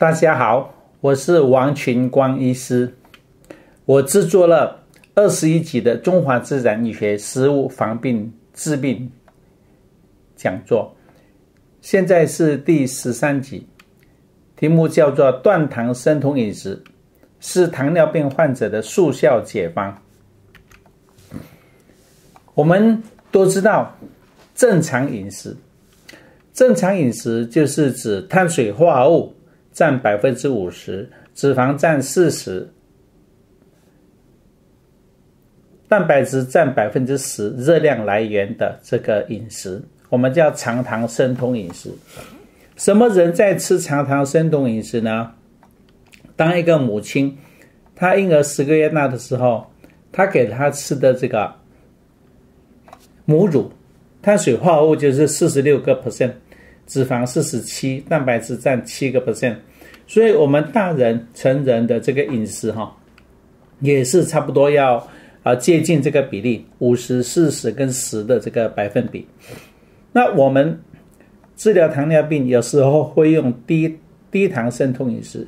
大家好，我是王群光医师。我制作了二十一集的《中华自然医学食物防病治病》讲座，现在是第十三集，题目叫做“断糖生酮饮食是糖尿病患者的速效解方”。我们都知道，正常饮食，正常饮食就是指碳水化合物占百分之五十，脂肪占四十，蛋白质占百分之十，热量来源的这个饮食，我们叫长糖生酮饮食。什么人在吃长糖生酮饮食呢？当一个母亲，她婴儿十个月大的时候，她给她吃的这个。母乳，碳水化合物就是四十六个 percent，脂肪四十七，蛋白质占七个 percent，所以我们大人成人的这个饮食哈，也是差不多要啊接近这个比例，五十、四十跟十的这个百分比。那我们治疗糖尿病有时候会用低低糖生酮饮食，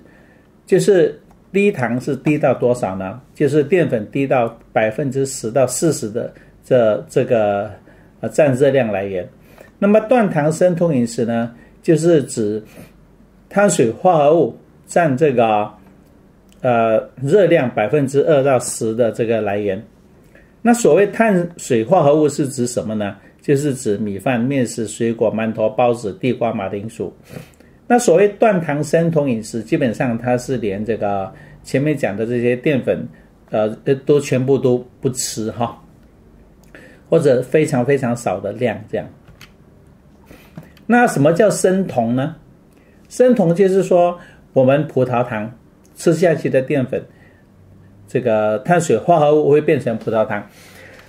就是低糖是低到多少呢？就是淀粉低到百分之十到四十的。这这个呃占热量来源，那么断糖生酮饮食呢，就是指碳水化合物占这个呃热量百分之二到十的这个来源。那所谓碳水化合物是指什么呢？就是指米饭、面食、水果、馒头、包子、地瓜、马铃薯。那所谓断糖生酮饮食，基本上它是连这个前面讲的这些淀粉，呃，都全部都不吃哈。或者非常非常少的量，这样。那什么叫生酮呢？生酮就是说，我们葡萄糖吃下去的淀粉，这个碳水化合物会变成葡萄糖，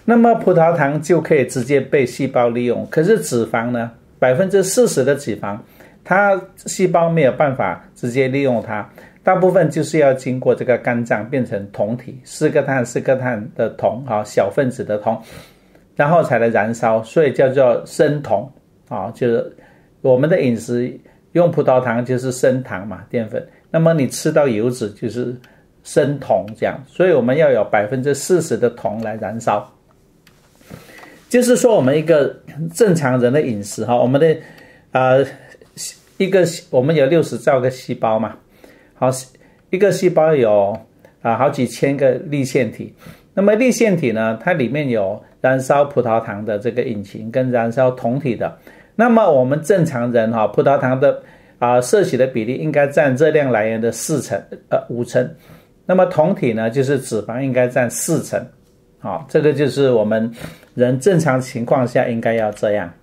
那么葡萄糖就可以直接被细胞利用。可是脂肪呢？百分之四十的脂肪，它细胞没有办法直接利用它，大部分就是要经过这个肝脏变成酮体，四个碳四个碳的酮啊，小分子的酮。然后才能燃烧，所以叫做生酮啊，就是我们的饮食用葡萄糖就是生糖嘛，淀粉。那么你吃到油脂就是生酮这样，所以我们要有百分之四十的酮来燃烧。就是说，我们一个正常人的饮食哈，我们的啊一个我们有六十兆个细胞嘛，好一个细胞有啊好几千个粒线体。那么粒线体呢，它里面有。燃烧葡萄糖的这个引擎跟燃烧酮体的，那么我们正常人哈，葡萄糖的啊摄取的比例应该占热量来源的四成呃五成，那么酮体呢就是脂肪应该占四成，好，这个就是我们人正常情况下应该要这样。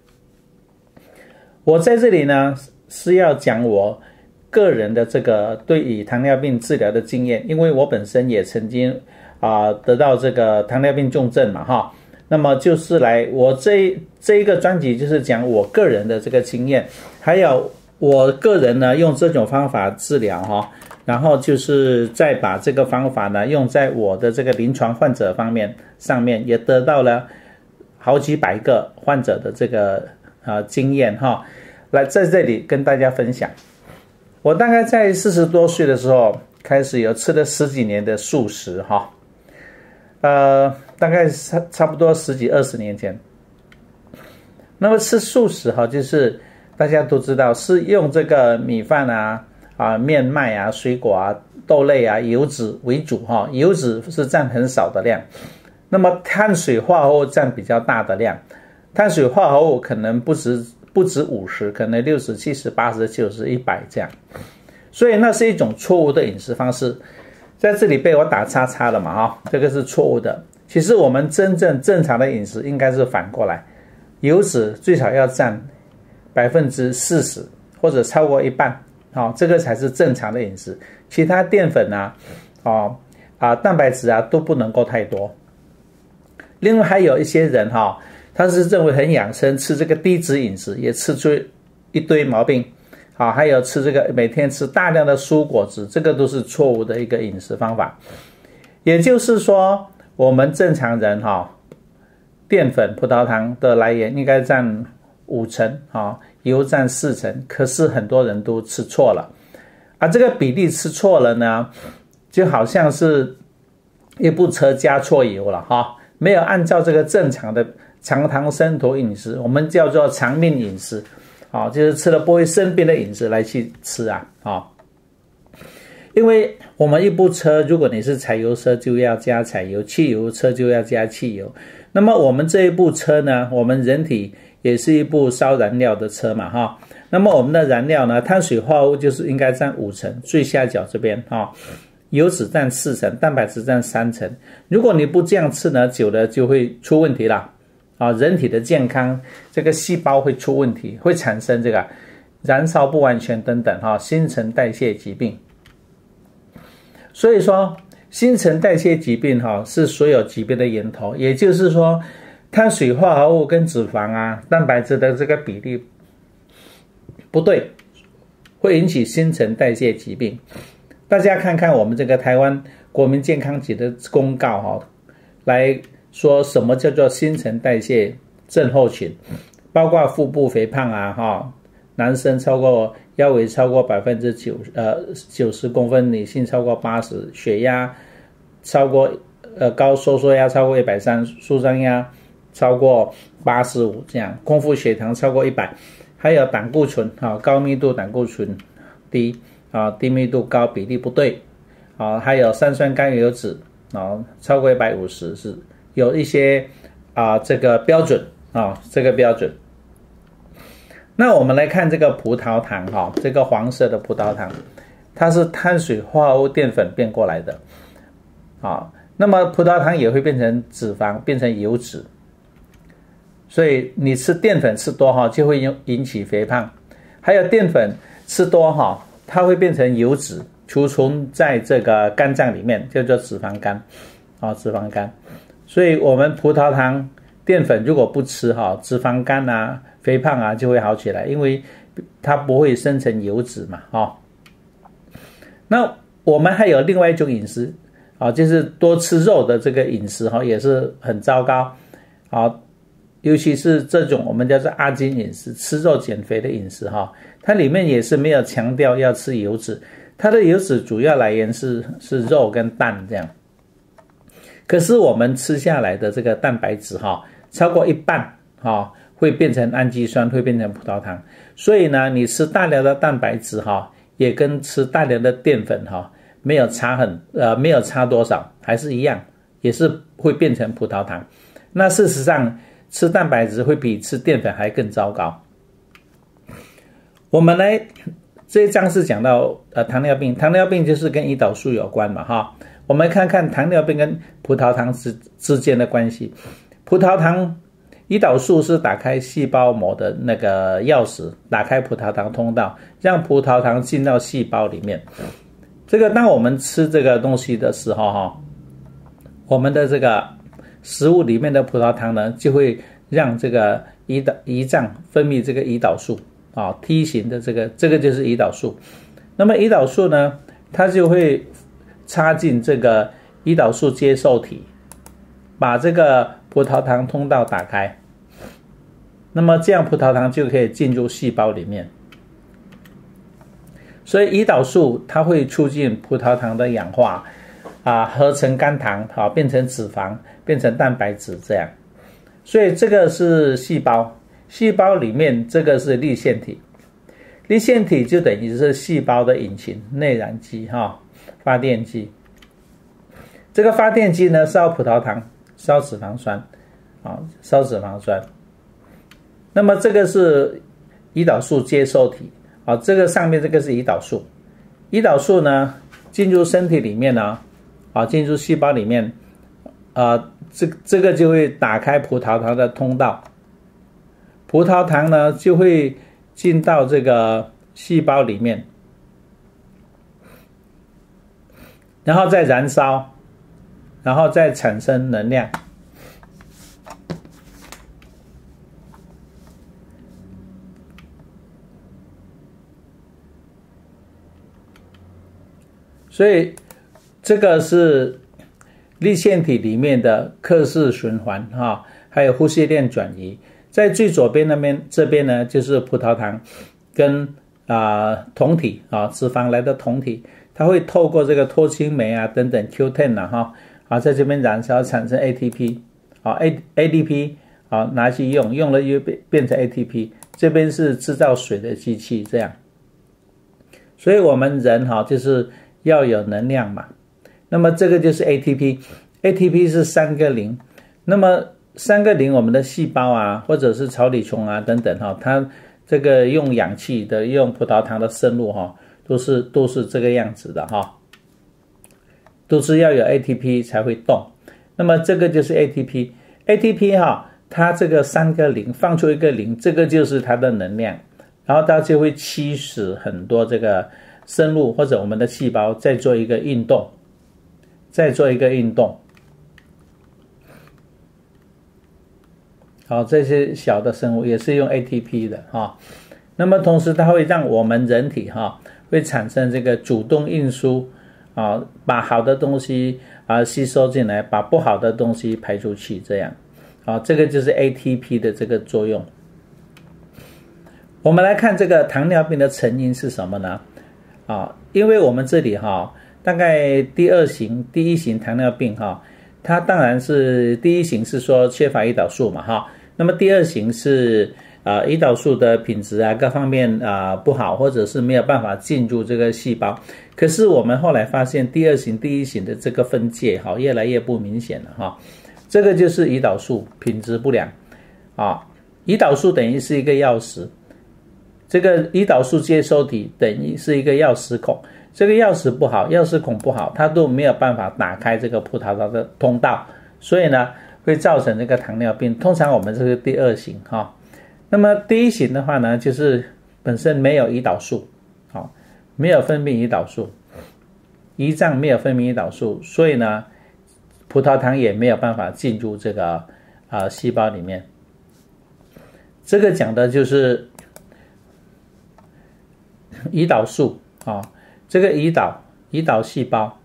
我在这里呢是要讲我个人的这个对于糖尿病治疗的经验，因为我本身也曾经啊得到这个糖尿病重症嘛哈。那么就是来，我这这一个专辑就是讲我个人的这个经验，还有我个人呢用这种方法治疗哈，然后就是再把这个方法呢用在我的这个临床患者方面上面，也得到了好几百个患者的这个啊经验哈，来在这里跟大家分享。我大概在四十多岁的时候开始有吃了十几年的素食哈。呃，大概差差不多十几二十年前，那么吃素食哈，就是大家都知道是用这个米饭啊、啊面麦啊、水果啊、豆类啊、油脂为主哈，油脂是占很少的量，那么碳水化合物占比较大的量，碳水化合物可能不止不止五十，可能六十、七十、八十、九十、一百这样，所以那是一种错误的饮食方式。在这里被我打叉叉了嘛？哈，这个是错误的。其实我们真正正常的饮食应该是反过来，油脂最少要占百分之四十或者超过一半，好，这个才是正常的饮食。其他淀粉啊，哦啊，蛋白质啊都不能够太多。另外还有一些人哈，他是认为很养生，吃这个低脂饮食，也吃出一堆毛病。啊，还有吃这个每天吃大量的蔬果汁，这个都是错误的一个饮食方法。也就是说，我们正常人哈，淀粉、葡萄糖的来源应该占五成，啊，油占四成。可是很多人都吃错了，啊，这个比例吃错了呢，就好像是一部车加错油了哈，没有按照这个正常的长糖生酮饮食，我们叫做长命饮食，啊，就是吃了不会生病的饮食来去吃啊，啊，因为我们一部车，如果你是柴油车，就要加柴油；汽油车就要加汽油。那么我们这一部车呢，我们人体也是一部烧燃料的车嘛，哈。那么我们的燃料呢？碳水化合物就是应该占五成，最下角这边哈，油脂占四成，蛋白质占三成。如果你不这样吃呢，久了就会出问题了啊！人体的健康，这个细胞会出问题，会产生这个燃烧不完全等等哈，新陈代谢疾病。所以说，新陈代谢疾病哈是所有疾病的源头。也就是说，碳水化合物跟脂肪啊、蛋白质的这个比例。不对，会引起新陈代谢疾病。大家看看我们这个台湾国民健康局的公告哈，来说什么叫做新陈代谢症候群，包括腹部肥胖啊哈，男生超过腰围超过百分之九呃九十公分，女性超过八十，血压超过呃高收缩压超过一百三，舒张压超过八十五这样，空腹血糖超过一百。还有胆固醇啊，高密度胆固醇低啊，低密度高比例不对啊，还有三酸甘油脂啊，超过一百五十是有一些啊这个标准啊，这个标准。那我们来看这个葡萄糖哈，这个黄色的葡萄糖，它是碳水化合物淀粉变过来的啊，那么葡萄糖也会变成脂肪，变成油脂。所以你吃淀粉吃多哈，就会引引起肥胖。还有淀粉吃多哈，它会变成油脂，储存在这个肝脏里面，叫做脂肪肝，啊，脂肪肝。所以我们葡萄糖淀粉如果不吃哈，脂肪肝啊、肥胖啊就会好起来，因为它不会生成油脂嘛，哈。那我们还有另外一种饮食啊，就是多吃肉的这个饮食哈，也是很糟糕，啊。尤其是这种我们叫做阿金饮食，吃肉减肥的饮食哈，它里面也是没有强调要吃油脂，它的油脂主要来源是是肉跟蛋这样。可是我们吃下来的这个蛋白质哈，超过一半哈会变成氨基酸，会变成葡萄糖。所以呢，你吃大量的蛋白质哈，也跟吃大量的淀粉哈没有差很呃没有差多少，还是一样，也是会变成葡萄糖。那事实上。吃蛋白质会比吃淀粉还更糟糕。我们来这一章是讲到呃糖尿病，糖尿病就是跟胰岛素有关嘛哈。我们看看糖尿病跟葡萄糖之之间的关系。葡萄糖，胰岛素是打开细胞膜的那个钥匙，打开葡萄糖通道，让葡萄糖进到细胞里面。这个当我们吃这个东西的时候哈，我们的这个。食物里面的葡萄糖呢，就会让这个胰岛胰脏分泌这个胰岛素啊，T 型的这个这个就是胰岛素。那么胰岛素呢，它就会插进这个胰岛素接受体，把这个葡萄糖通道打开。那么这样葡萄糖就可以进入细胞里面。所以胰岛素它会促进葡萄糖的氧化。啊，合成肝糖，好变成脂肪，变成蛋白质这样，所以这个是细胞，细胞里面这个是立腺体，立腺体就等于是细胞的引擎、内燃机哈，发电机。这个发电机呢，烧葡萄糖，烧脂肪酸，啊，烧脂肪酸。那么这个是胰岛素接收体，啊，这个上面这个是胰岛素，胰岛素呢进入身体里面呢。啊，进入细胞里面，啊，这这个就会打开葡萄糖的通道，葡萄糖呢就会进到这个细胞里面，然后再燃烧，然后再产生能量，所以。这个是立腺体里面的克氏循环哈，还有呼吸链转移。在最左边那边这边呢，就是葡萄糖跟啊酮体啊脂肪来的酮体，它会透过这个脱氢酶啊等等 Q10 啊哈啊在这边燃烧产生 ATP 啊 A ADP 啊拿去用用了又变变成 ATP，这边是制造水的机器这样。所以我们人哈就是要有能量嘛，那么这个就是 ATP，ATP 是三个零，那么三个零我们的细胞啊，或者是草履虫啊等等哈，它这个用氧气的、用葡萄糖的生物哈，都是都是这个样子的哈，都是要有 ATP 才会动。那么这个就是 ATP，ATP 哈，它这个三个零放出一个零，这个就是它的能量。然后它就会驱使很多这个生物或者我们的细胞再做一个运动，再做一个运动。好，这些小的生物也是用 ATP 的哈。那么同时它会让我们人体哈会产生这个主动运输啊，把好的东西啊吸收进来，把不好的东西排出去，这样啊，这个就是 ATP 的这个作用。我们来看这个糖尿病的成因是什么呢？啊，因为我们这里哈，大概第二型、第一型糖尿病哈，它当然是第一型是说缺乏胰岛素嘛哈，那么第二型是啊胰岛素的品质啊各方面啊不好，或者是没有办法进入这个细胞。可是我们后来发现第二型、第一型的这个分界哈越来越不明显了哈，这个就是胰岛素品质不良啊，胰岛素等于是一个钥匙。这个胰岛素接收体等于是一个钥匙孔，这个钥匙不好，钥匙孔不好，它都没有办法打开这个葡萄糖的通道，所以呢，会造成这个糖尿病。通常我们这是第二型哈，那么第一型的话呢，就是本身没有胰岛素，好，没有分泌胰岛素，胰脏没有分泌胰岛素，所以呢，葡萄糖也没有办法进入这个啊细胞里面。这个讲的就是。胰岛素啊，这个胰岛胰岛细胞，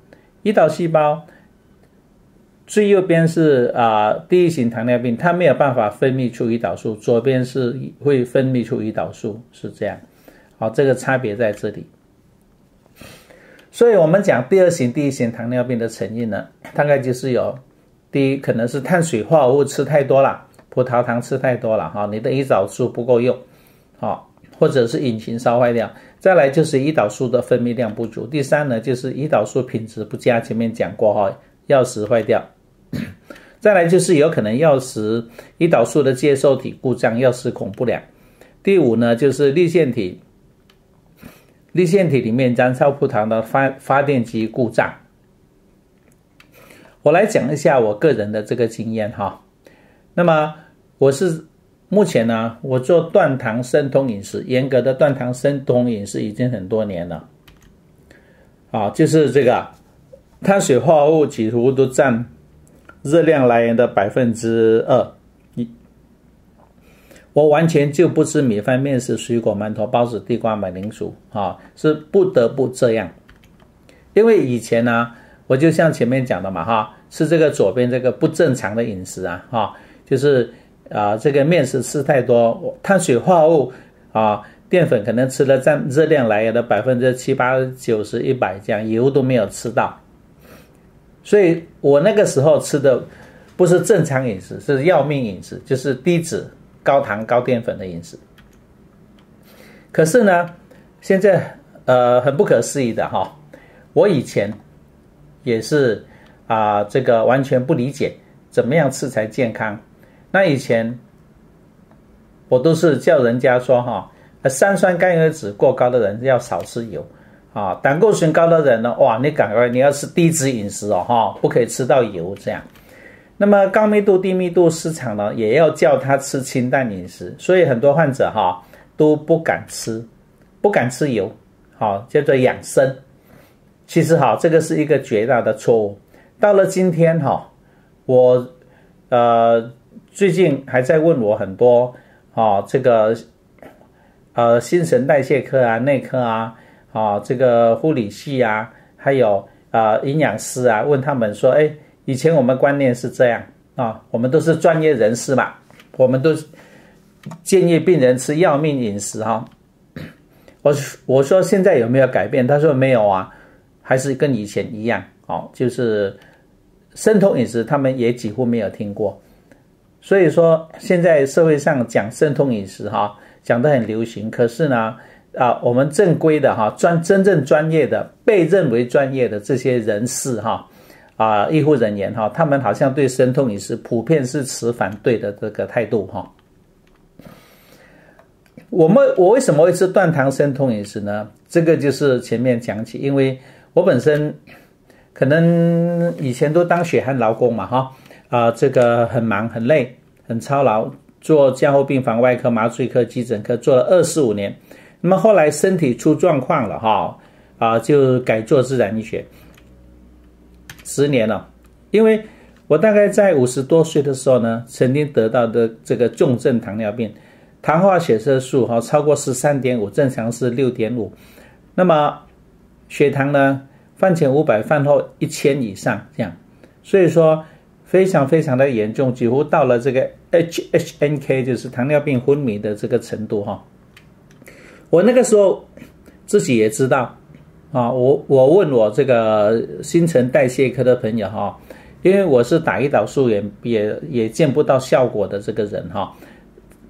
胰岛细胞最右边是啊第一型糖尿病，它没有办法分泌出胰岛素，左边是会分泌出胰岛素，是这样。好，这个差别在这里。所以我们讲第二型、第一型糖尿病的成因呢，大概就是有第一可能是碳水化合物吃太多了，葡萄糖吃太多了哈，你的胰岛素不够用，好。或者是引擎烧坏掉，再来就是胰岛素的分泌量不足，第三呢就是胰岛素品质不佳，前面讲过哈，钥匙坏掉，再来就是有可能钥匙胰岛素的接受体故障，钥匙孔不良，第五呢就是立腺体，立腺体里面燃烧葡糖的发发电机故障。我来讲一下我个人的这个经验哈，那么我是。目前呢，我做断糖生酮饮食，严格的断糖生酮饮食已经很多年了。啊，就是这个碳水化合物几乎都占热量来源的百分之二一。我完全就不吃米饭、面食、水果、馒头、包子、地瓜、马铃薯，啊，是不得不这样。因为以前呢，我就像前面讲的嘛，哈，是这个左边这个不正常的饮食啊，哈，就是。啊，这个面食吃太多，碳水化合物啊，淀粉可能吃了占热量来源的百分之七八九十一百这样，油都没有吃到，所以我那个时候吃的不是正常饮食，是要命饮食，就是低脂、高糖、高淀粉的饮食。可是呢，现在呃很不可思议的哈，我以前也是啊，这个完全不理解怎么样吃才健康。那以前，我都是叫人家说哈，三酸甘油脂过高的人要少吃油，啊，胆固醇高的人呢，哇，你赶快你要吃低脂饮食哦，哈，不可以吃到油这样。那么高密度、低密度市场呢，也要叫他吃清淡饮食，所以很多患者哈都不敢吃，不敢吃油，好叫做养生。其实哈，这个是一个绝大的错误。到了今天哈，我呃。最近还在问我很多啊，这个呃新陈代谢科啊、内科啊、啊这个护理系啊，还有啊营养师啊，问他们说，哎，以前我们观念是这样啊，我们都是专业人士嘛，我们都建议病人吃要命饮食哈。我我说现在有没有改变？他说没有啊，还是跟以前一样哦，就是生酮饮食，他们也几乎没有听过。所以说现在社会上讲生酮饮食哈，讲的很流行。可是呢，啊，我们正规的哈专真正专业的被认为专业的这些人士哈啊医护人员哈，他们好像对生酮饮食普遍是持反对的这个态度哈。我们我为什么会吃断糖生酮饮食呢？这个就是前面讲起，因为我本身可能以前都当血汗劳工嘛，哈啊，这个很忙很累很操劳，做加护病房外科、麻醉科、急诊科做了二十五年，那么后来身体出状况了，哈啊，就改做自然医学，十年了，因为我大概在五十多岁的时候呢，曾经得到的这个重症糖尿病。糖化血色素哈超过十三点五，正常是六点五。那么血糖呢？饭前五百，饭后一千以上这样，所以说非常非常的严重，几乎到了这个 HHNK 就是糖尿病昏迷的这个程度哈。我那个时候自己也知道啊，我我问我这个新陈代谢科的朋友哈，因为我是打胰岛素也也也见不到效果的这个人哈。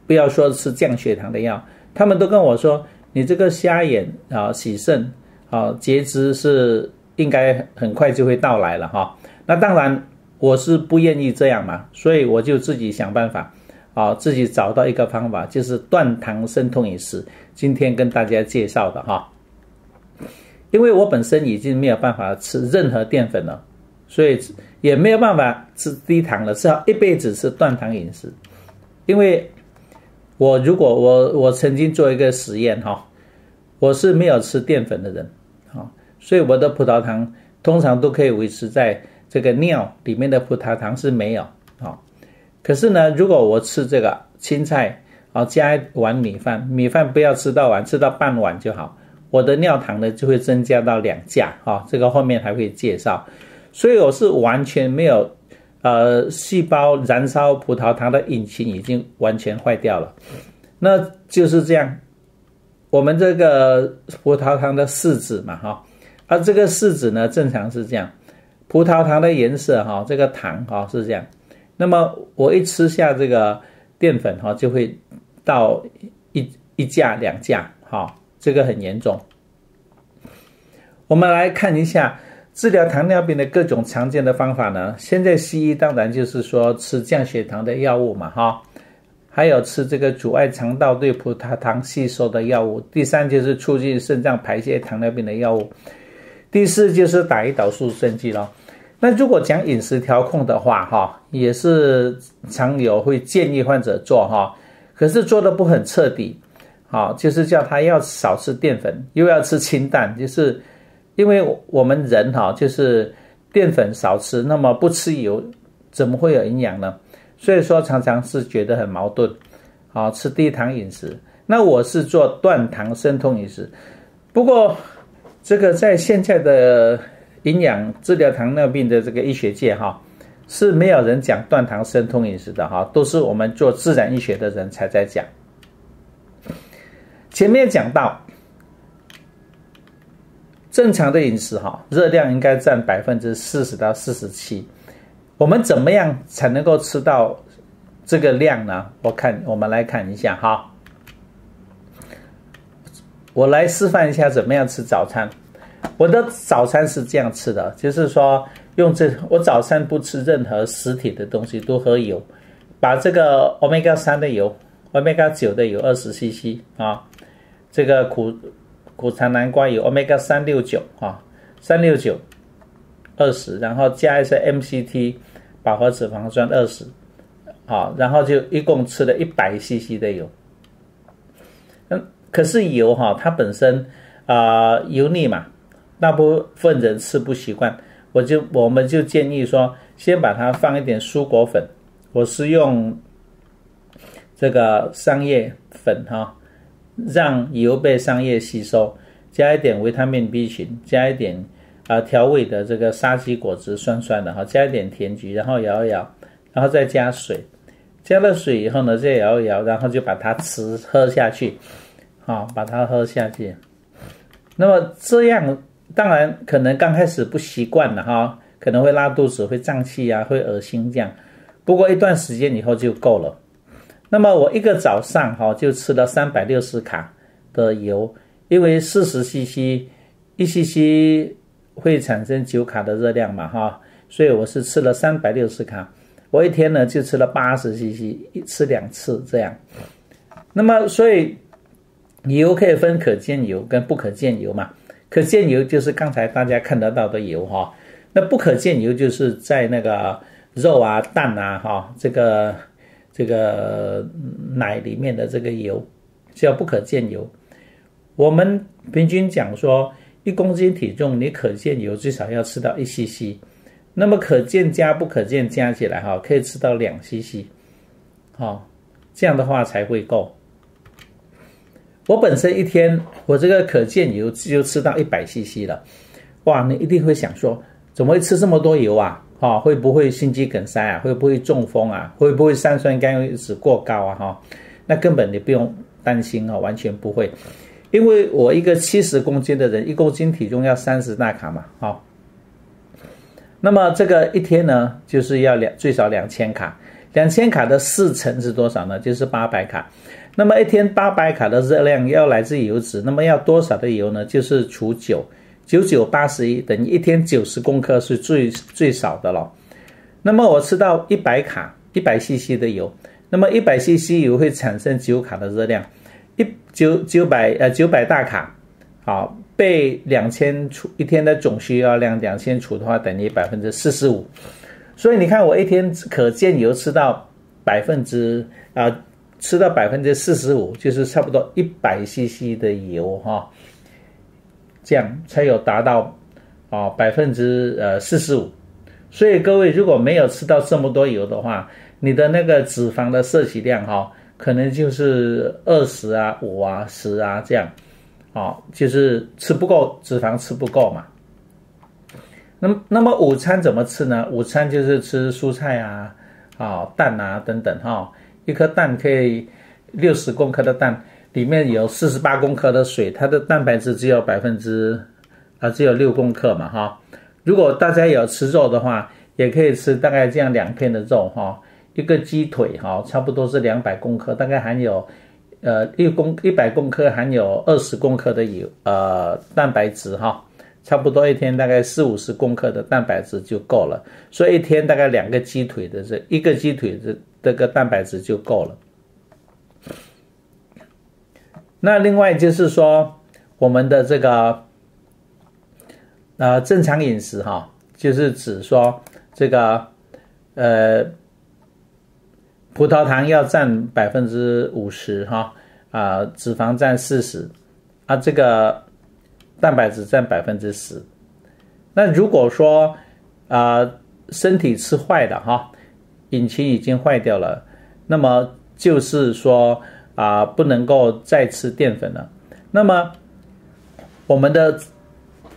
不要说吃降血糖的药，他们都跟我说，你这个瞎眼啊、洗肾啊、截肢是应该很快就会到来了哈。那当然我是不愿意这样嘛，所以我就自己想办法啊，自己找到一个方法，就是断糖生酮饮食。今天跟大家介绍的哈，因为我本身已经没有办法吃任何淀粉了，所以也没有办法吃低糖了，只好一辈子吃断糖饮食，因为。我如果我我曾经做一个实验哈，我是没有吃淀粉的人，啊，所以我的葡萄糖通常都可以维持在这个尿里面的葡萄糖是没有啊，可是呢，如果我吃这个青菜啊，加一碗米饭，米饭不要吃到碗，吃到半碗就好，我的尿糖呢就会增加到两价啊，这个后面还会介绍，所以我是完全没有。呃，细胞燃烧葡萄糖的引擎已经完全坏掉了，那就是这样。我们这个葡萄糖的试纸嘛，哈，而这个试纸呢，正常是这样，葡萄糖的颜色哈，这个糖哈是这样。那么我一吃下这个淀粉哈，就会到一一架两架哈，这个很严重。我们来看一下。治疗糖尿病的各种常见的方法呢？现在西医当然就是说吃降血糖的药物嘛，哈，还有吃这个阻碍肠道对葡萄糖吸收的药物。第三就是促进肾脏排泄糖尿病的药物。第四就是打胰岛素针剂了。那如果讲饮食调控的话，哈，也是常有会建议患者做哈，可是做的不很彻底，啊，就是叫他要少吃淀粉，又要吃清淡，就是。因为我们人哈就是淀粉少吃，那么不吃油，怎么会有营养呢？所以说常常是觉得很矛盾，啊，吃低糖饮食。那我是做断糖生酮饮食，不过这个在现在的营养治疗糖尿病的这个医学界哈，是没有人讲断糖生酮饮食的哈，都是我们做自然医学的人才在讲。前面讲到。正常的饮食哈，热量应该占百分之四十到四十七。我们怎么样才能够吃到这个量呢？我看我们来看一下哈。我来示范一下怎么样吃早餐。我的早餐是这样吃的，就是说用这我早餐不吃任何实体的东西，都喝油，把这个 omega 三的油，omega 九的油二十 cc 啊，这个苦。苦茶南瓜油 omega 三六九啊，三六九二十，然后加一些 MCT 饱和脂肪酸二十，好，然后就一共吃了一百 CC 的油。嗯，可是油哈，它本身啊油腻嘛，大部分人吃不习惯，我就我们就建议说，先把它放一点蔬果粉，我是用这个桑叶粉哈。让油被桑叶吸收，加一点维他命 B 群，加一点啊调味的这个沙棘果汁，酸酸的哈，加一点甜菊，然后摇一摇，然后再加水，加了水以后呢，再摇一摇，然后就把它吃喝下去，好，把它喝下去。那么这样当然可能刚开始不习惯了哈，可能会拉肚子、会胀气啊、会恶心这样。不过一段时间以后就够了。那么我一个早上哈就吃了三百六十卡的油，因为四十 CC，一 CC 会产生九卡的热量嘛哈，所以我是吃了三百六十卡。我一天呢就吃了八十 CC，一吃两次这样。那么所以油可以分可见油跟不可见油嘛？可见油就是刚才大家看得到的油哈，那不可见油就是在那个肉啊、蛋啊哈这个。这个奶里面的这个油叫不可见油。我们平均讲说，一公斤体重你可见油最少要吃到一 cc，那么可见加不可见加起来哈，可以吃到两 cc，好，这样的话才会够。我本身一天我这个可见油就吃到一百 cc 了，哇，你一定会想说，怎么会吃这么多油啊？哈，会不会心肌梗塞啊？会不会中风啊？会不会三酸甘油酯过高啊？哈，那根本你不用担心啊，完全不会，因为我一个七十公斤的人，一公斤体重要三十大卡嘛，好，那么这个一天呢，就是要两最少两千卡，两千卡的四成是多少呢？就是八百卡，那么一天八百卡的热量要来自油脂，那么要多少的油呢？就是除九。九九八十一等于一天九十公克是最最少的了。那么我吃到一百卡一百 CC 的油，那么一百 CC 油会产生九卡的热量，一九九百呃九百大卡，好被两千除一天的总需要量两千除的话等于百分之四十五。所以你看我一天可见油吃到百分之啊吃到百分之四十五，就是差不多一百 CC 的油哈。这样才有达到，啊百分之呃四十五，所以各位如果没有吃到这么多油的话，你的那个脂肪的摄取量哈，可能就是二十啊五啊十啊这样，啊就是吃不够脂肪吃不够嘛。那么那么午餐怎么吃呢？午餐就是吃蔬菜啊，啊蛋啊等等哈，一颗蛋可以六十公克的蛋。里面有四十八公克的水，它的蛋白质只有百分之啊，只有六公克嘛，哈。如果大家有吃肉的话，也可以吃大概这样两片的肉，哈，一个鸡腿，哈，差不多是两百公克，大概含有呃一公一百公克含有二十公克的油呃蛋白质，哈，差不多一天大概四五十公克的蛋白质就够了，所以一天大概两个鸡腿的这一个鸡腿的这个蛋白质就够了。那另外就是说，我们的这个呃正常饮食哈，就是指说这个呃葡萄糖要占百分之五十哈啊，脂肪占四十啊，这个蛋白质占百分之十。那如果说啊身体吃坏的哈，引擎已经坏掉了，那么就是说。啊，不能够再吃淀粉了。那么，我们的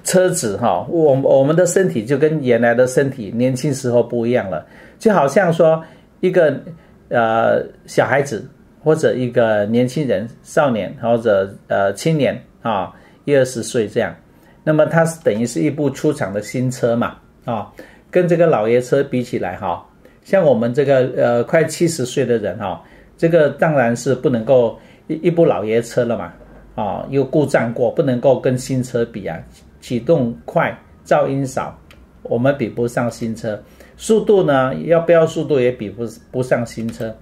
车子哈，我我们的身体就跟原来的身体年轻时候不一样了。就好像说一个呃小孩子或者一个年轻人、少年或者呃青年啊，一二十岁这样。那么它是等于是一部出厂的新车嘛啊，跟这个老爷车比起来哈，像我们这个呃快七十岁的人哈。这个当然是不能够一一部老爷车了嘛，啊，又故障过，不能够跟新车比啊。启动快，噪音少，我们比不上新车。速度呢，要标速度也比不不上新车。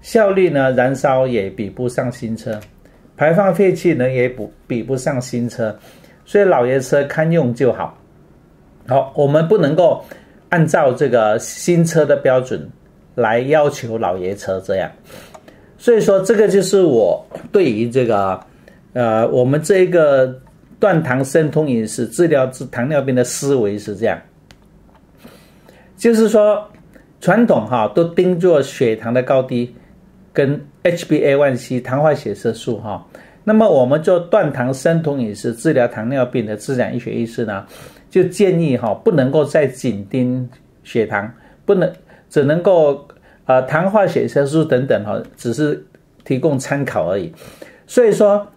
效率呢，燃烧也比不上新车。排放废气呢，也不比不上新车。所以老爷车堪用就好。好，我们不能够按照这个新车的标准。来要求老爷车这样，所以说这个就是我对于这个，呃，我们这个断糖生酮饮食治疗治糖尿病的思维是这样，就是说传统哈都盯着血糖的高低跟 HbA1c 糖化血色素哈，那么我们做断糖生酮饮食治疗糖尿病的自然医学医师呢，就建议哈不能够再紧盯血糖，不能。只能够，呃，糖化血色素等等哈，只是提供参考而已。所以说，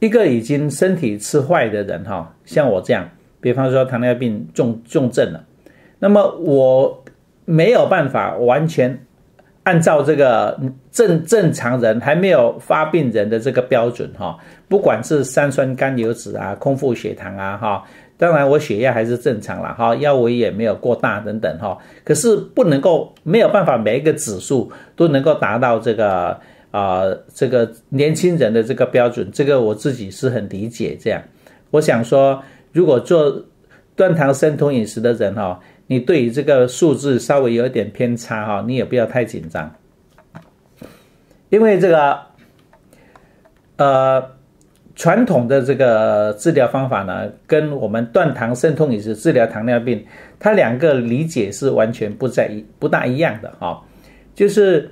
一个已经身体吃坏的人哈，像我这样，比方说糖尿病重重症了，那么我没有办法完全按照这个正正常人还没有发病人的这个标准哈，不管是三酸甘油脂啊、空腹血糖啊哈，当然我血压还是正常了哈，腰围也没有过大等等哈，可是不能够没有办法每一个指数都能够达到这个。啊，这个年轻人的这个标准，这个我自己是很理解。这样，我想说，如果做断糖生酮饮食的人哈，你对于这个数字稍微有一点偏差哈，你也不要太紧张，因为这个呃传统的这个治疗方法呢，跟我们断糖生酮饮食治疗糖尿病，它两个理解是完全不在一不大一样的哈，就是。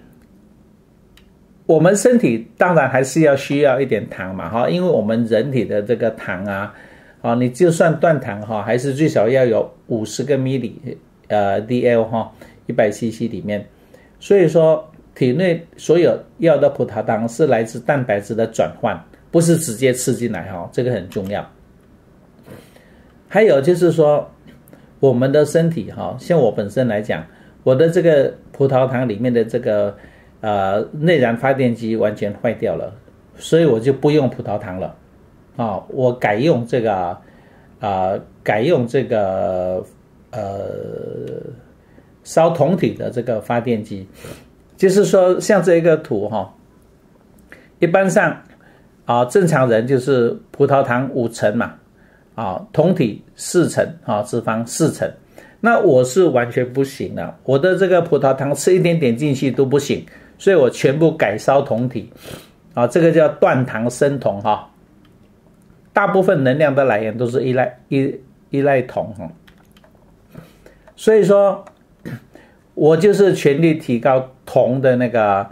我们身体当然还是要需要一点糖嘛，哈，因为我们人体的这个糖啊，啊，你就算断糖哈，还是最少要有五十个 milli 呃，dl 哈，一百 cc 里面，所以说体内所有要的葡萄糖是来自蛋白质的转换，不是直接吃进来哈，这个很重要。还有就是说，我们的身体哈，像我本身来讲，我的这个葡萄糖里面的这个。呃，内燃发电机完全坏掉了，所以我就不用葡萄糖了，啊，我改用这个，啊，改用这个呃烧铜体的这个发电机，就是说像这一个图哈，一般上啊正常人就是葡萄糖五成嘛，啊酮体四成啊脂肪四成，那我是完全不行的，我的这个葡萄糖吃一点点进去都不行。所以我全部改烧酮体，啊，这个叫断糖生酮哈。大部分能量的来源都是依赖依依赖酮哈。所以说，我就是全力提高酮的那个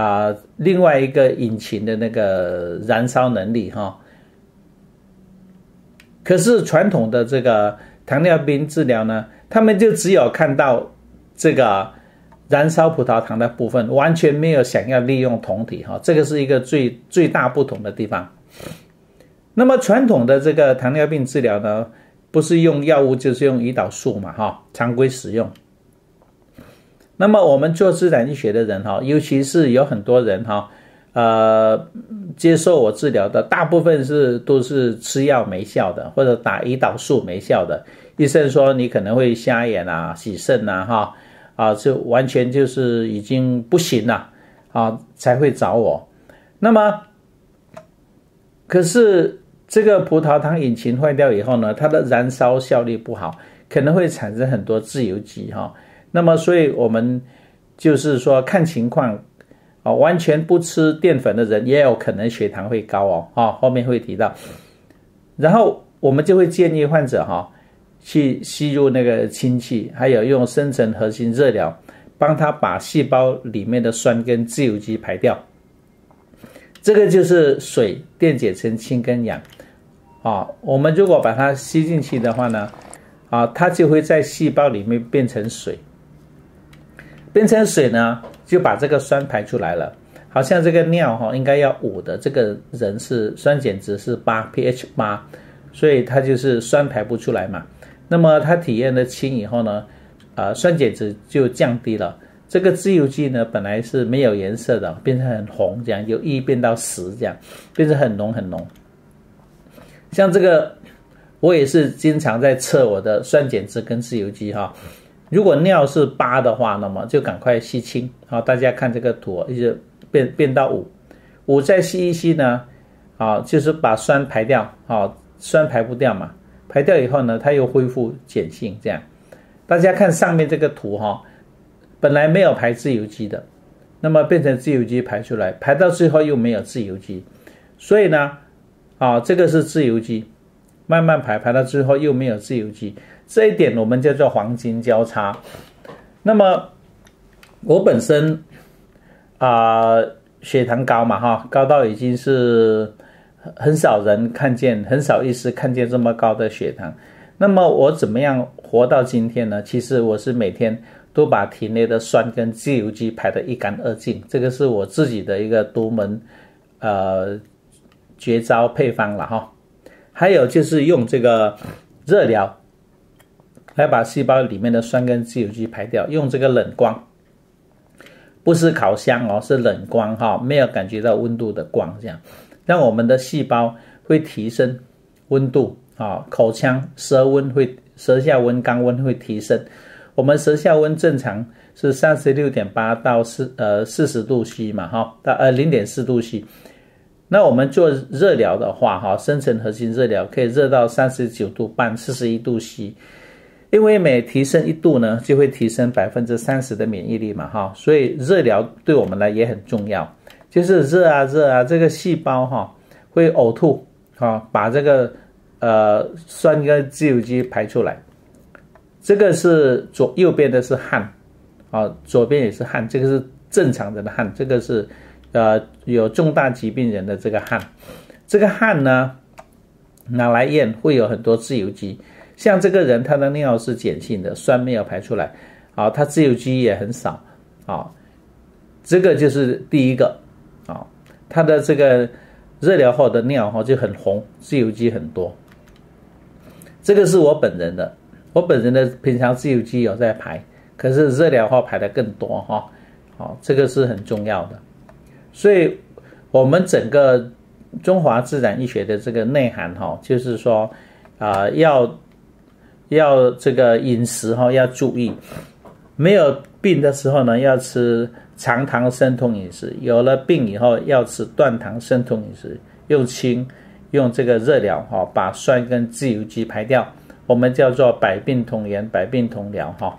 啊，另外一个引擎的那个燃烧能力哈。可是传统的这个糖尿病治疗呢，他们就只有看到这个。燃烧葡萄糖的部分完全没有想要利用酮体哈，这个是一个最最大不同的地方。那么传统的这个糖尿病治疗呢，不是用药物就是用胰岛素嘛哈，常规使用。那么我们做自然医学的人哈，尤其是有很多人哈，呃，接受我治疗的大部分是都是吃药没效的，或者打胰岛素没效的，医生说你可能会瞎眼啊、洗肾呐哈。啊，就完全就是已经不行了啊，才会找我。那么，可是这个葡萄糖引擎坏掉以后呢，它的燃烧效率不好，可能会产生很多自由基哈。那么，所以我们就是说看情况啊，完全不吃淀粉的人也有可能血糖会高哦。啊，后面会提到。然后我们就会建议患者哈。去吸入那个氢气，还有用深层核心热疗，帮他把细胞里面的酸跟自由基排掉。这个就是水电解成氢跟氧，啊，我们如果把它吸进去的话呢，啊，它就会在细胞里面变成水，变成水呢，就把这个酸排出来了。好像这个尿哈，应该要五的，这个人是酸碱值是八，pH 八，所以它就是酸排不出来嘛。那么它体验了氢以后呢，啊，酸碱值就降低了。这个自由基呢，本来是没有颜色的，变成很红，这样由一变到十，这样变成很浓很浓。像这个，我也是经常在测我的酸碱值跟自由基哈。如果尿是八的话，那么就赶快吸氢。好，大家看这个图，一直变变到五，五再吸一吸呢，啊，就是把酸排掉，啊，酸排不掉嘛。排掉以后呢，它又恢复碱性，这样，大家看上面这个图哈，本来没有排自由基的，那么变成自由基排出来，排到最后又没有自由基，所以呢，啊，这个是自由基，慢慢排，排到最后又没有自由基，这一点我们叫做黄金交叉。那么我本身啊，血糖高嘛哈，高到已经是。很少人看见，很少医师看见这么高的血糖。那么我怎么样活到今天呢？其实我是每天都把体内的酸跟自由基排得一干二净，这个是我自己的一个独门，呃，绝招配方了哈。还有就是用这个热疗来把细胞里面的酸根自由基排掉，用这个冷光，不是烤箱哦，是冷光哈，没有感觉到温度的光，这样让我们的细胞会提升温度啊，口腔舌温会舌下温肛温会提升，我们舌下温正常。是三十六点八到四呃四十度 C 嘛哈，到呃零点四度 C。那我们做热疗的话哈，深层核心热疗可以热到三十九度半四十一度 C。因为每提升一度呢，就会提升百分之三十的免疫力嘛哈，所以热疗对我们来也很重要。就是热啊热啊，这个细胞哈会呕吐啊，把这个呃酸跟自由基排出来。这个是左右边的是汗。啊，左边也是汗，这个是正常人的汗，这个是，呃，有重大疾病人的这个汗，这个汗呢，拿来验会有很多自由基，像这个人他的尿是碱性的，酸没有排出来，啊，他自由基也很少，啊，这个就是第一个，啊，他的这个热疗后的尿哈就很红，自由基很多，这个是我本人的，我本人的平常自由基有在排。可是热疗后排的更多哈，好，这个是很重要的，所以我们整个中华自然医学的这个内涵哈，就是说啊，要要这个饮食哈要注意，没有病的时候呢要吃长糖生酮饮食，有了病以后要吃断糖生酮饮食，用清用这个热疗哈把酸跟自由基排掉，我们叫做百病同源，百病同疗哈。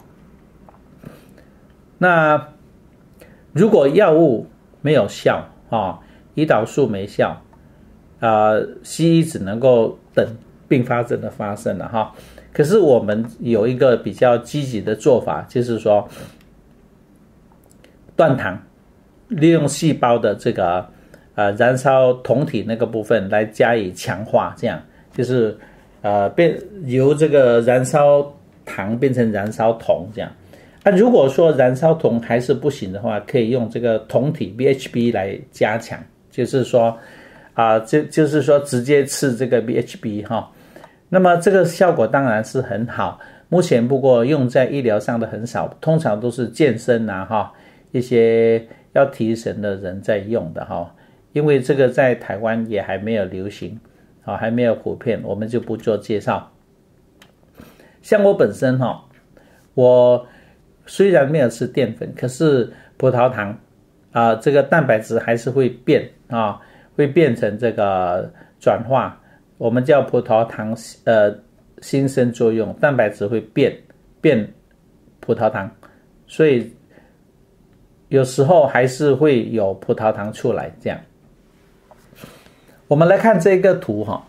那如果药物没有效啊，胰岛素没效啊，西医只能够等并发症的发生了哈。可是我们有一个比较积极的做法，就是说断糖，利用细胞的这个呃燃烧酮体那个部分来加以强化，这样就是呃变由这个燃烧糖变成燃烧酮这样。那如果说燃烧酮还是不行的话，可以用这个酮体 BHB 来加强，就是说，啊，就就是说直接吃这个 BHB 哈，那么这个效果当然是很好。目前不过用在医疗上的很少，通常都是健身啊哈，一些要提神的人在用的哈，因为这个在台湾也还没有流行，啊，还没有普遍，我们就不做介绍。像我本身哈，我。虽然没有吃淀粉，可是葡萄糖啊，这个蛋白质还是会变啊，会变成这个转化，我们叫葡萄糖呃新生作用，蛋白质会变变葡萄糖，所以有时候还是会有葡萄糖出来。这样，我们来看这个图哈，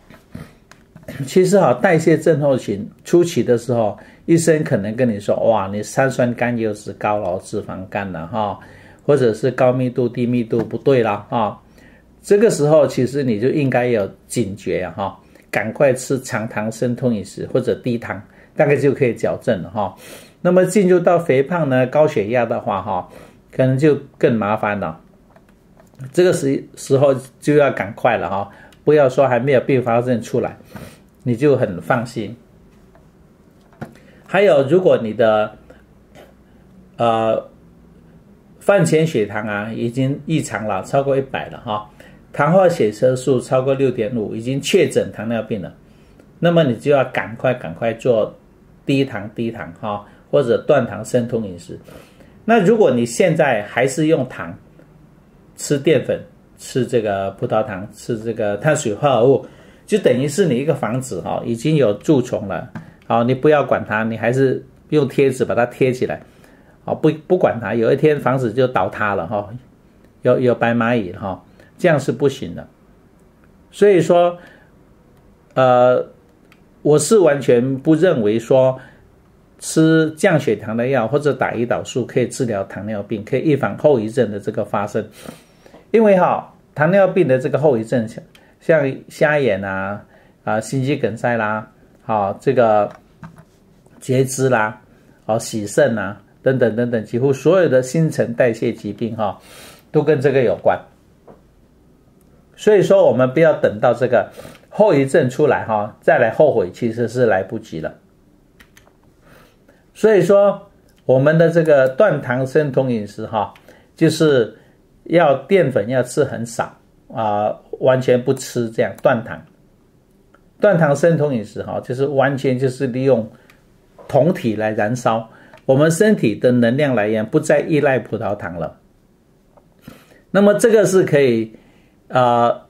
其实哈代谢症候群初期的时候。医生可能跟你说：“哇，你三酸甘油脂高了，脂肪肝了哈，或者是高密度低密度不对了啊。”这个时候其实你就应该有警觉啊哈，赶快吃长糖生酮饮食或者低糖，大概就可以矫正了哈。那么进入到肥胖呢，高血压的话哈，可能就更麻烦了。这个时时候就要赶快了哈，不要说还没有并发症出来，你就很放心。还有，如果你的呃饭前血糖啊已经异常了，超过一百了哈，糖化血色素超过六点五，已经确诊糖尿病了，那么你就要赶快赶快做低糖低糖哈，或者断糖生酮饮食。那如果你现在还是用糖吃淀粉、吃这个葡萄糖、吃这个碳水化合物，就等于是你一个房子哈已经有蛀虫了。好，你不要管它，你还是用贴纸把它贴起来。好，不不管它，有一天房子就倒塌了哈，有有白蚂蚁哈，这样是不行的。所以说，呃，我是完全不认为说吃降血糖的药或者打胰岛素可以治疗糖尿病，可以预防后遗症的这个发生。因为哈，糖尿病的这个后遗症像像瞎眼啊啊心肌梗塞啦，好这个。截肢啦，哦，洗肾啊，等等等等，几乎所有的新陈代谢疾病哈，都跟这个有关。所以说，我们不要等到这个后遗症出来哈，再来后悔，其实是来不及了。所以说，我们的这个断糖生酮饮食哈，就是要淀粉要吃很少啊，完全不吃这样断糖。断糖生酮饮食哈，就是完全就是利用酮体来燃烧我们身体的能量来源，不再依赖葡萄糖了。那么这个是可以，呃，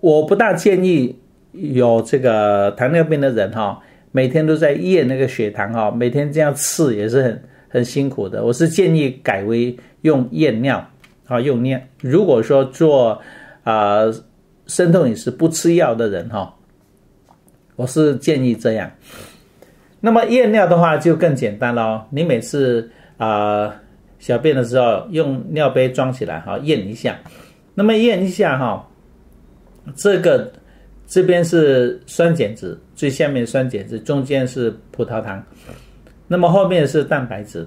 我不大建议有这个糖尿病的人哈。每天都在验那个血糖哈，每天这样吃也是很很辛苦的。我是建议改为用验尿啊，用尿。如果说做啊生酮饮食不吃药的人哈，我是建议这样。那么验尿的话就更简单了哦，你每次啊小便的时候用尿杯装起来哈，验一下。那么验一下哈，这个。这边是酸碱值，最下面酸碱值，中间是葡萄糖，那么后面是蛋白质。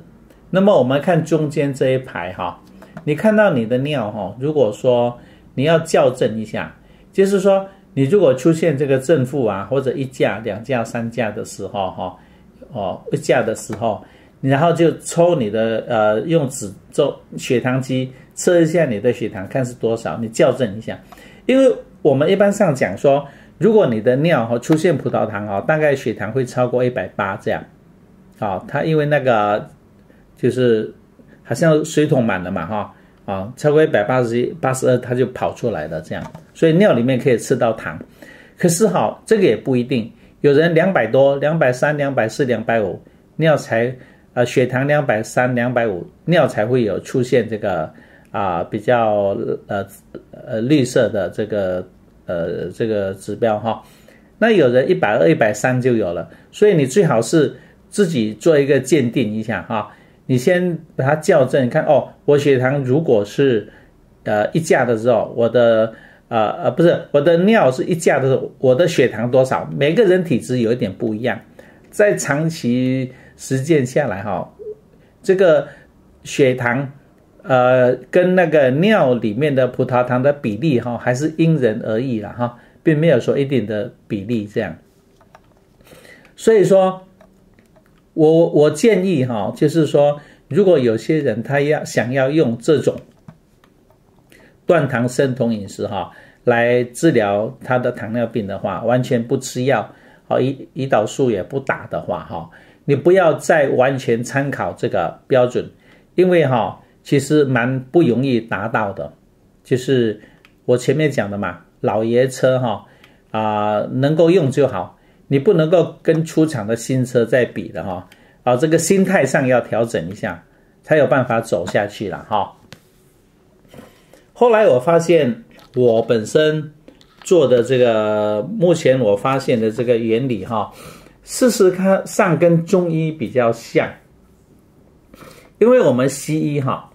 那么我们看中间这一排哈，你看到你的尿哈，如果说你要校正一下，就是说你如果出现这个正负啊，或者一价、两价、三价的时候哈，哦一价的时候，然后就抽你的呃用纸做血糖机测一下你的血糖，看是多少，你校正一下，因为。我们一般上讲说，如果你的尿哈出现葡萄糖哦，大概血糖会超过一百八这样，啊，它因为那个就是好像水桶满了嘛哈，啊，超过一百八十一、八十二，它就跑出来了这样，所以尿里面可以吃到糖。可是哈，这个也不一定，有人两百多、两百三、两百四、两百五，尿才呃血糖两百三、两百五，尿才会有出现这个啊比较呃呃绿色的这个。呃，这个指标哈，那有人一百二、一百三就有了，所以你最好是自己做一个鉴定一下哈。你先把它校正，看哦，我血糖如果是呃一价的时候，我的呃呃不是我的尿是一价的时候，我的血糖多少？每个人体质有一点不一样，在长期实践下来哈，这个血糖。呃，跟那个尿里面的葡萄糖的比例哈，还是因人而异了哈，并没有说一定的比例这样。所以说，我我建议哈，就是说，如果有些人他要想要用这种断糖生酮饮食哈，来治疗他的糖尿病的话，完全不吃药，好胰胰岛素也不打的话哈，你不要再完全参考这个标准，因为哈。其实蛮不容易达到的，就是我前面讲的嘛，老爷车哈啊能够用就好，你不能够跟出厂的新车在比的哈啊，这个心态上要调整一下，才有办法走下去了哈。后来我发现我本身做的这个，目前我发现的这个原理哈，事实看上跟中医比较像，因为我们西医哈。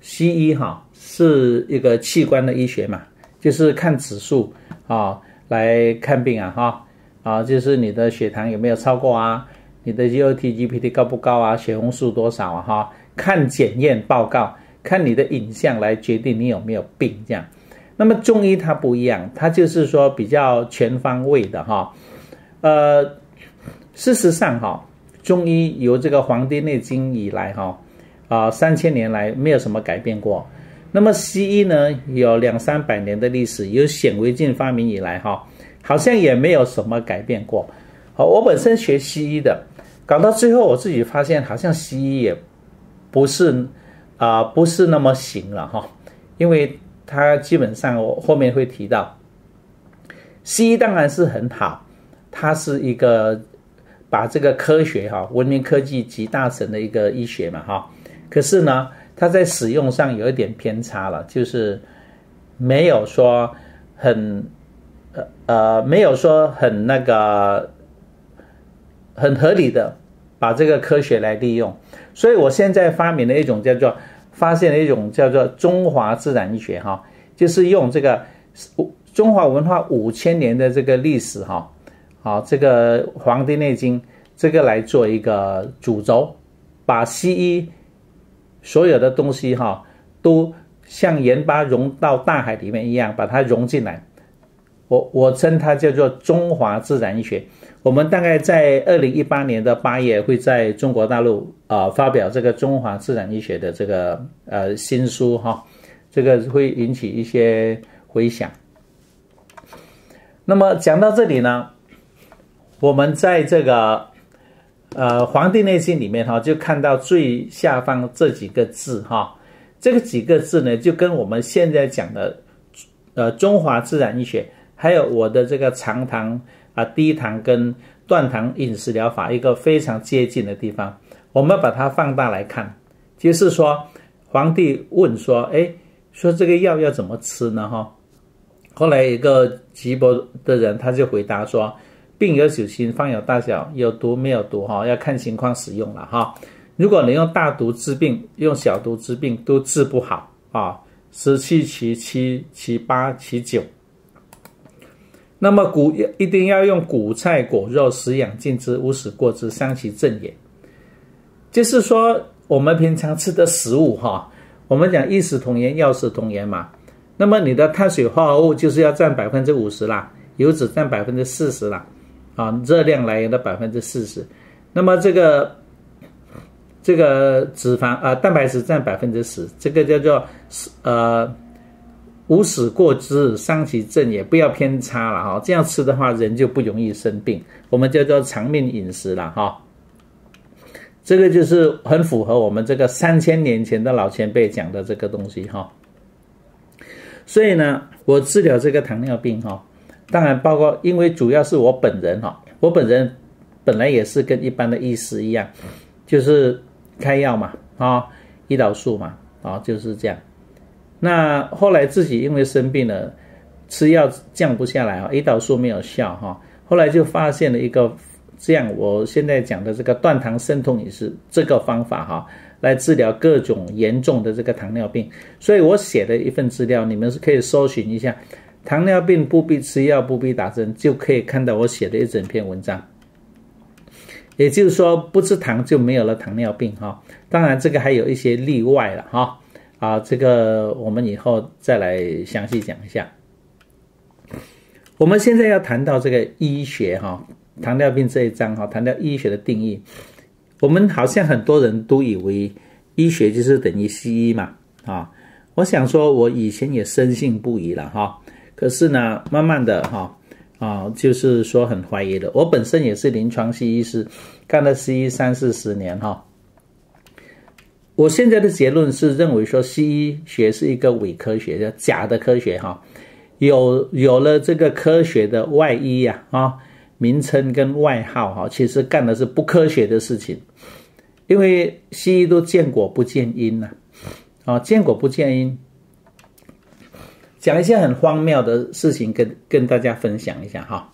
西医哈是一个器官的医学嘛，就是看指数啊来看病啊哈啊，就是你的血糖有没有超过啊，你的 GOT、GPT 高不高啊，血红素多少啊哈，看检验报告，看你的影像来决定你有没有病这样。那么中医它不一样，它就是说比较全方位的哈。呃，事实上哈，中医由这个《黄帝内经》以来哈。啊，三千年来没有什么改变过。那么西医呢，有两三百年的历史，有显微镜发明以来，哈，好像也没有什么改变过。好，我本身学西医的，搞到最后我自己发现，好像西医也不是啊，不是那么行了哈。因为它基本上我后面会提到，西医当然是很好，它是一个把这个科学哈，文明科技集大成的一个医学嘛哈。可是呢，它在使用上有一点偏差了，就是没有说很呃呃，没有说很那个很合理的把这个科学来利用。所以我现在发明了一种叫做发现了一种叫做中华自然医学哈，就是用这个中华文化五千年的这个历史哈，好这个《黄帝内经》这个来做一个主轴，把西医。所有的东西哈，都像盐巴融到大海里面一样，把它融进来。我我称它叫做中华自然医学。我们大概在二零一八年的八月会在中国大陆啊发表这个中华自然医学的这个呃新书哈，这个会引起一些回响。那么讲到这里呢，我们在这个呃《黄帝内经》里面哈，就看到最下方这几个字哈，这个几个字呢，就跟我们现在讲的呃中华自然医学。还有我的这个长糖啊、低糖跟断糖饮食疗法一个非常接近的地方，我们把它放大来看，就是说，皇帝问说：“哎，说这个药要怎么吃呢？”哈，后来一个吉伯的人他就回答说：“病有九心，方有大小，有毒没有毒，哈，要看情况使用了，哈。如果你用大毒治病，用小毒治病都治不好啊，十七其七，其八其九。”那么谷一定要用谷菜果肉食养尽之，无使过之，伤其正也。就是说，我们平常吃的食物哈，我们讲一食同源，药食同源嘛。那么你的碳水化合物就是要占百分之五十啦，油脂占百分之四十啦，啊，热量来源的百分之四十。那么这个这个脂肪啊，蛋白质占百分之十，这个叫做呃。无使过之，伤其正也。不要偏差了哈，这样吃的话，人就不容易生病。我们叫做长命饮食了哈。这个就是很符合我们这个三千年前的老前辈讲的这个东西哈。所以呢，我治疗这个糖尿病哈，当然包括，因为主要是我本人哈，我本人本来也是跟一般的医师一样，就是开药嘛啊，胰岛素嘛啊，就是这样。那后来自己因为生病了，吃药降不下来啊，胰岛素没有效哈。后来就发现了一个这样，我现在讲的这个断糖生酮饮食这个方法哈，来治疗各种严重的这个糖尿病。所以我写的一份资料，你们是可以搜寻一下，糖尿病不必吃药，不必打针，就可以看到我写的一整篇文章。也就是说，不吃糖就没有了糖尿病哈。当然，这个还有一些例外了哈。啊，这个我们以后再来详细讲一下。我们现在要谈到这个医学哈，糖尿病这一章哈，谈到医学的定义。我们好像很多人都以为医学就是等于西医嘛啊。我想说，我以前也深信不疑了哈。可是呢，慢慢的哈啊，就是说很怀疑的。我本身也是临床西医师，干了西医三四十年哈。我现在的结论是认为说，西医学是一个伪科学，叫假的科学哈。有有了这个科学的外衣呀啊，名称跟外号哈，其实干的是不科学的事情。因为西医都见果不见因呐，啊，见果不见因。讲一些很荒谬的事情跟跟大家分享一下哈。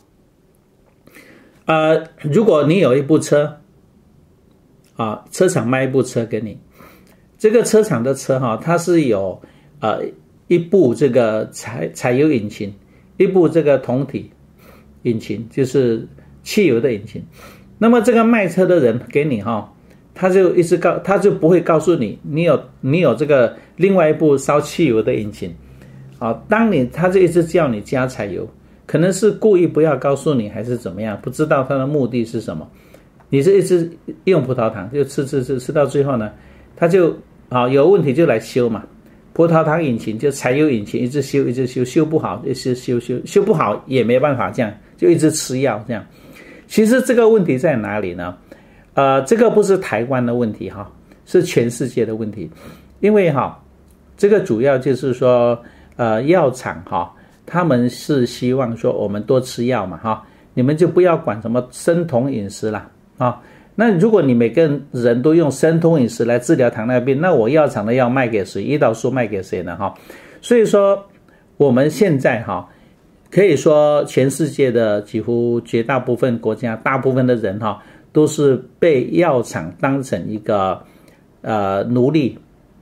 呃，如果你有一部车，啊，车厂卖一部车给你。这个车厂的车哈，它是有呃一部这个柴柴油引擎，一部这个同体引擎，就是汽油的引擎。那么这个卖车的人给你哈，他就一直告，他就不会告诉你，你有你有这个另外一部烧汽油的引擎。啊，当你他就一直叫你加柴油，可能是故意不要告诉你，还是怎么样，不知道他的目的是什么。你这一直用葡萄糖，就吃吃吃吃到最后呢？他就啊有问题就来修嘛，葡萄糖引擎就柴油引擎一直修一直修修不好，一直修修修不好也没办法这样，就一直吃药这样。其实这个问题在哪里呢？呃，这个不是台湾的问题哈，是全世界的问题。因为哈，这个主要就是说，呃，药厂哈，他们是希望说我们多吃药嘛哈，你们就不要管什么生酮饮食了啊。那如果你每个人都用生酮饮食来治疗糖尿病，那我药厂的药卖给谁？胰岛素卖给谁呢？哈，所以说我们现在哈，可以说全世界的几乎绝大部分国家，大部分的人哈，都是被药厂当成一个呃奴隶，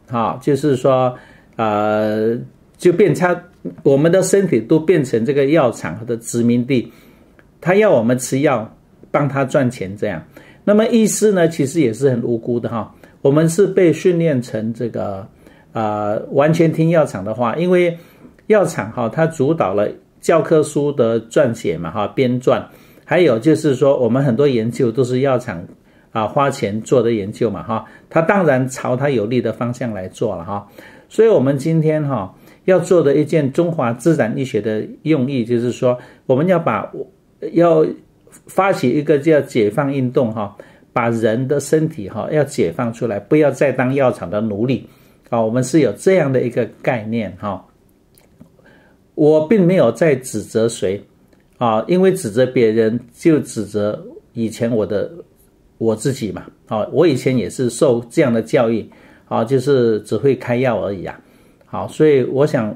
哈，就是说呃就变差我们的身体都变成这个药厂的殖民地，他要我们吃药帮他赚钱这样。那么医师呢，其实也是很无辜的哈。我们是被训练成这个，啊完全听药厂的话，因为药厂哈它主导了教科书的撰写嘛哈编撰，还有就是说我们很多研究都是药厂啊花钱做的研究嘛哈，它当然朝它有利的方向来做了哈，所以我们今天哈要做的一件中华自然医学的用意就是说我们要把要发起一个叫解放运动哈。把人的身体哈要解放出来，不要再当药厂的奴隶啊！我们是有这样的一个概念哈。我并没有在指责谁啊，因为指责别人就指责以前我的我自己嘛啊！我以前也是受这样的教育啊，就是只会开药而已啊。好，所以我想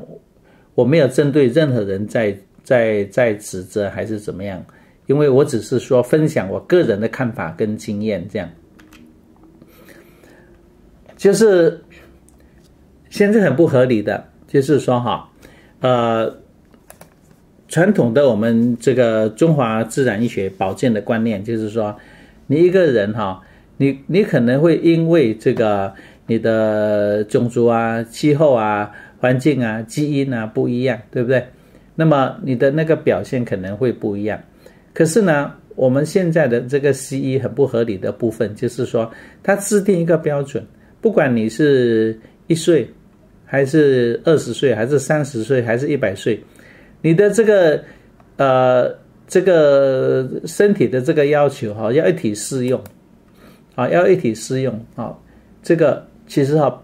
我没有针对任何人在在在指责还是怎么样。因为我只是说分享我个人的看法跟经验，这样，就是现在很不合理的，就是说哈，呃，传统的我们这个中华自然医学保健的观念，就是说，你一个人哈，你你可能会因为这个你的种族啊、气候啊、环境啊、基因啊不一样，对不对？那么你的那个表现可能会不一样。可是呢，我们现在的这个西医很不合理的部分，就是说，它制定一个标准，不管你是一岁，还是二十岁，还是三十岁，还是一百岁，你的这个呃这个身体的这个要求哈，要一体适用，啊，要一体适用啊，这个其实哈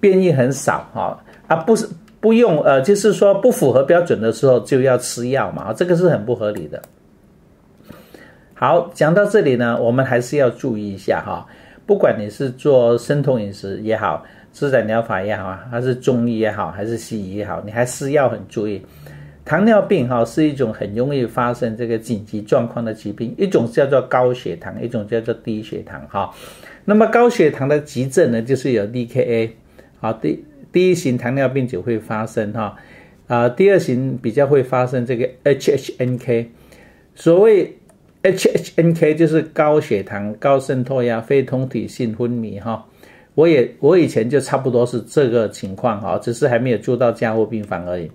变异很少哈，啊不是不用呃，就是说不符合标准的时候就要吃药嘛，这个是很不合理的。好，讲到这里呢，我们还是要注意一下哈。不管你是做生酮饮食也好，自然疗法也好，还是中医也好，还是西医也好，你还是要很注意。糖尿病哈是一种很容易发生这个紧急状况的疾病，一种叫做高血糖，一种叫做低血糖哈。那么高血糖的急症呢，就是有 DKA，啊，第第一型糖尿病就会发生哈，啊，第二型比较会发生这个 HHNK，所谓。HHNK 就是高血糖、高渗透压、非通体性昏迷哈，我也我以前就差不多是这个情况哈，只是还没有住到加护病房而已。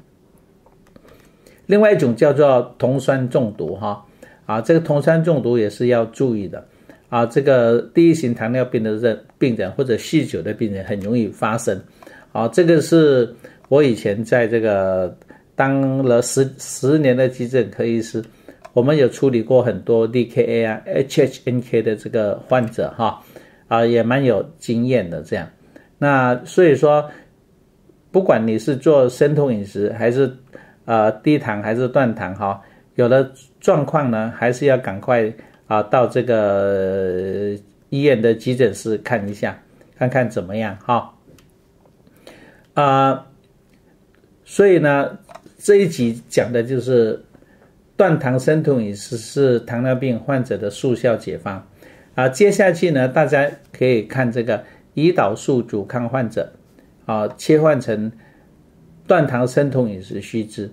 另外一种叫做酮酸中毒哈，啊，这个酮酸中毒也是要注意的啊，这个第一型糖尿病的人病人或者酗酒的病人很容易发生，啊，这个是我以前在这个当了十十年的急诊科医师。我们有处理过很多 DKA 啊、HHNK 的这个患者哈，啊也蛮有经验的这样。那所以说，不管你是做生酮饮食还是呃低糖还是断糖哈，有的状况呢，还是要赶快啊到这个医院的急诊室看一下，看看怎么样哈。啊，所以呢这一集讲的就是。断糖生酮饮食是糖尿病患者的速效解方啊！接下去呢，大家可以看这个胰岛素阻抗患者啊，切换成断糖生酮饮食须知。